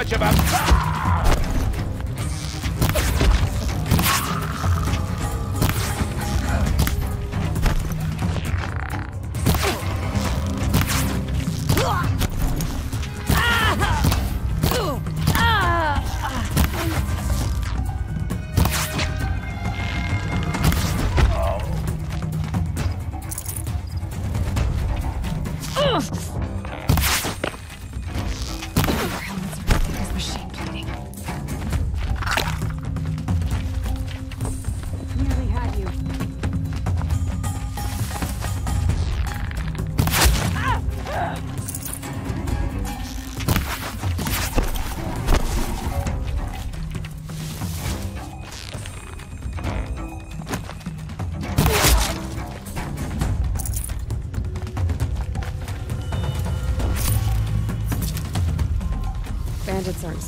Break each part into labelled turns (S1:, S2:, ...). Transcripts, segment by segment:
S1: much of a...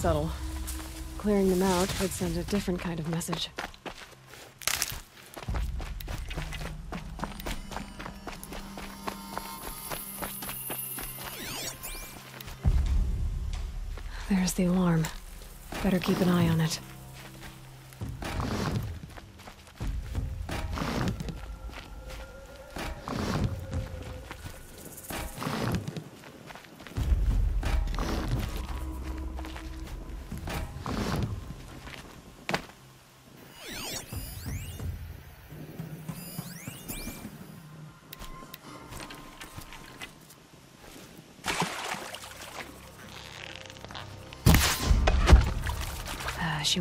S2: subtle. Clearing them out would send a different kind of message. There's the alarm. Better keep an eye on it. Uh, she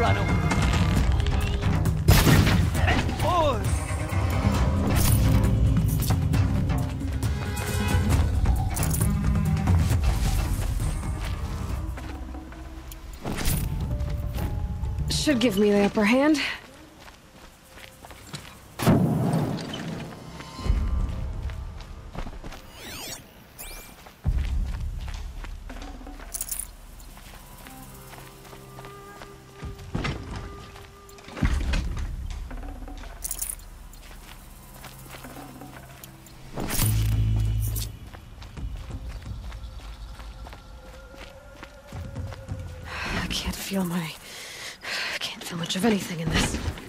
S1: run. Should give me the upper hand. I can't feel much of anything in this.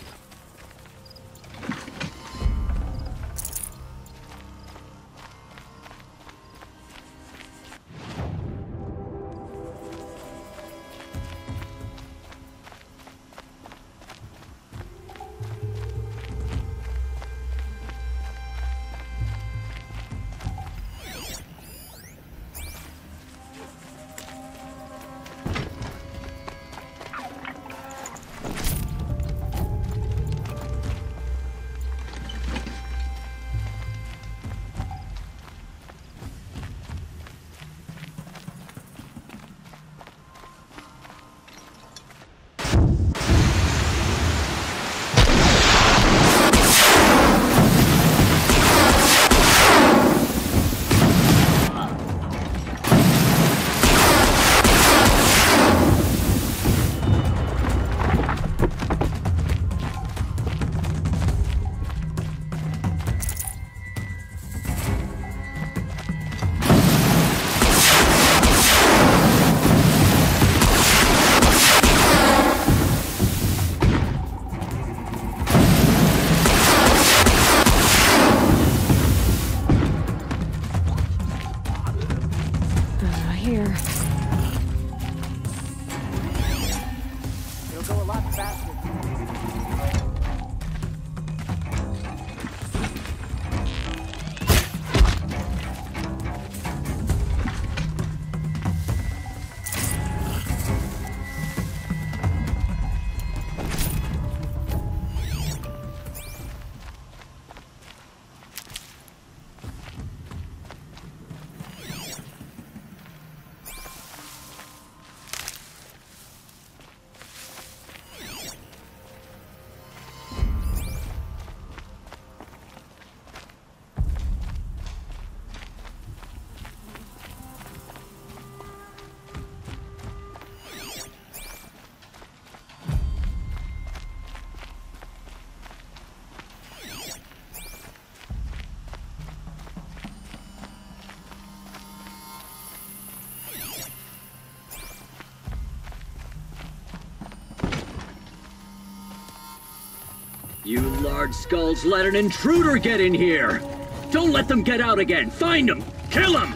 S3: You skulls let an intruder get in here! Don't let them get out again! Find them! Kill them!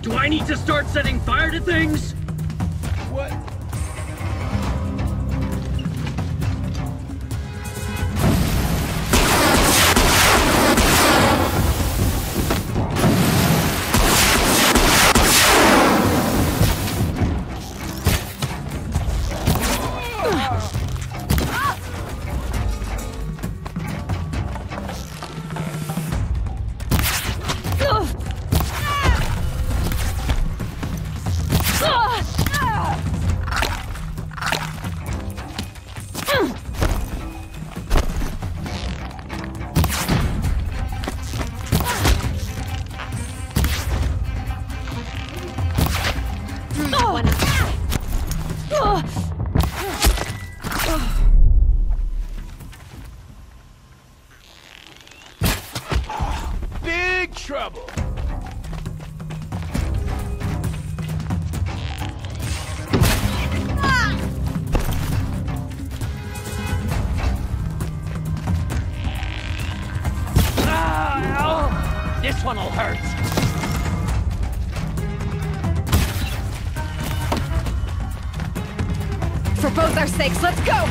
S3: Do I need to start setting fire to things?
S2: What?
S4: Let's go!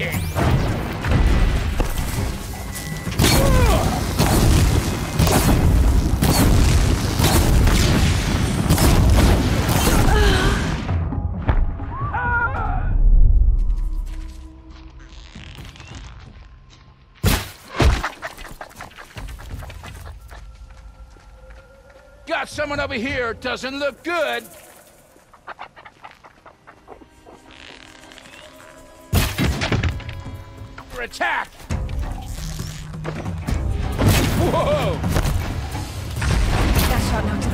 S2: Working! Got someone over here, doesn't look good. For attack! Whoa!
S1: That shot knocked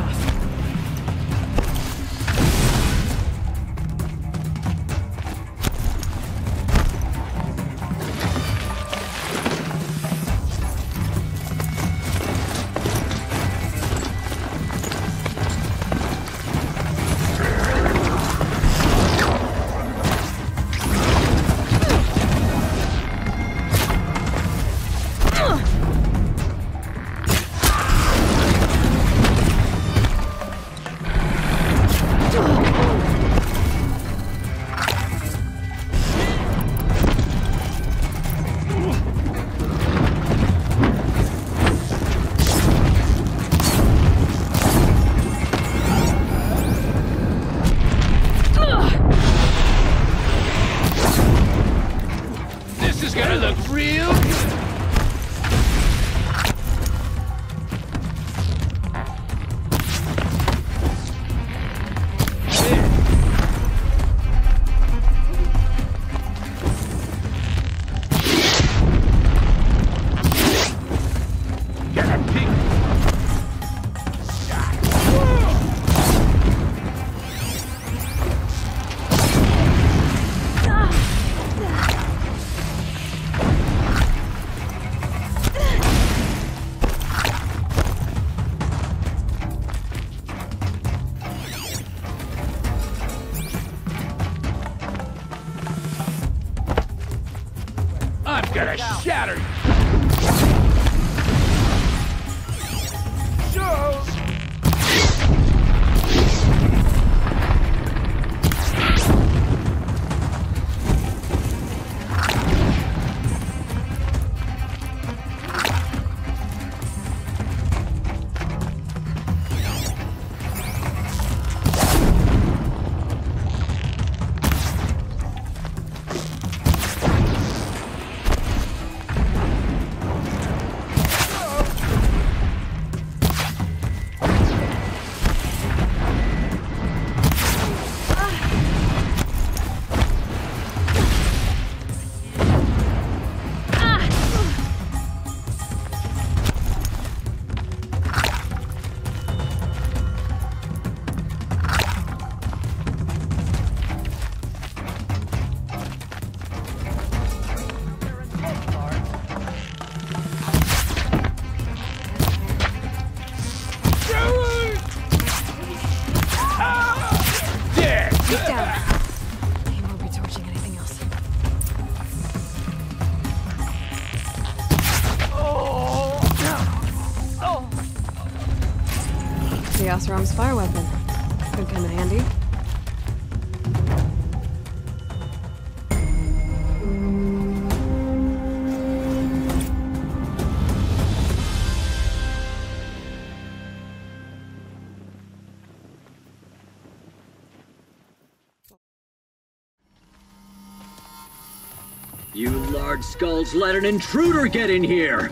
S3: Skulls let an intruder get in here!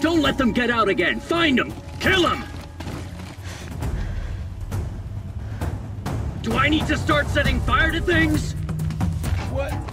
S3: Don't let them get out again! Find them! Kill them! Do I need to start setting fire to things?
S2: What?